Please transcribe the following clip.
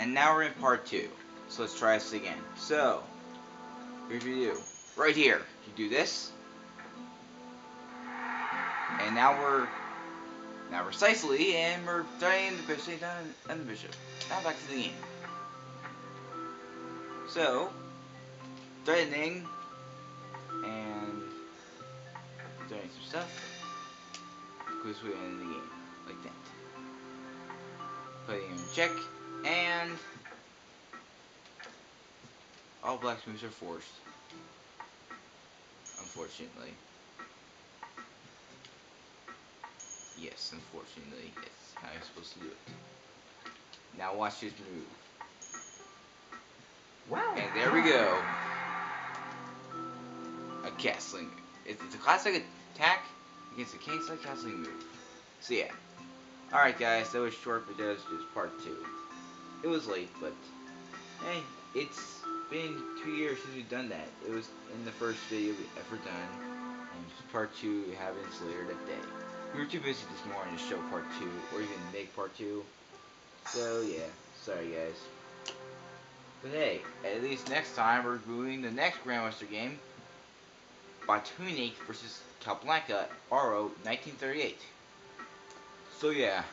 And now we're in part two. So let's try this again. So, here's what you do. Right here, you do this. And now we're now precisely, and we're trying the bishop and the bishop. Now back to the game. So, threatening and doing some stuff. Because we're in the game like that. Putting in check and all black's moves are forced. Unfortunately. Yes, unfortunately, it's how you're supposed to do it. Now watch this move. Wow. And there we go. A castling. It's, it's a classic attack against a king-side castling move. So yeah. Alright guys, that was short, but that was just part two. It was late, but hey, it's been two years since we've done that. It was in the first video we ever done, and part two happens later that day. We were too busy this morning to show part two, or even make part two. So yeah, sorry guys. But hey, at least next time we're doing the next Grandmaster game, Botvinnik versus Capablanca, RO 1938. So yeah,